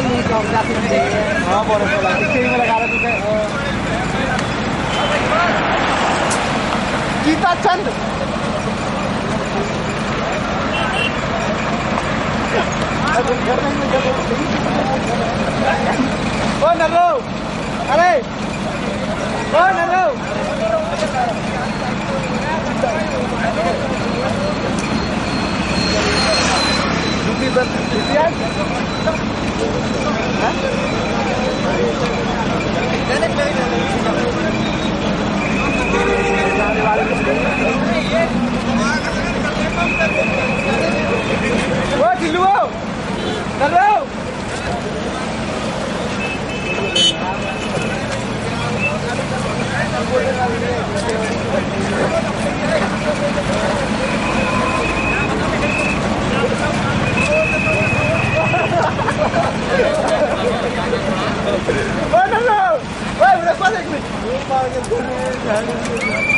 है गीता चंद ओ नरो अरे ओ नरो Ты пьяный? i'm going to do Yeah.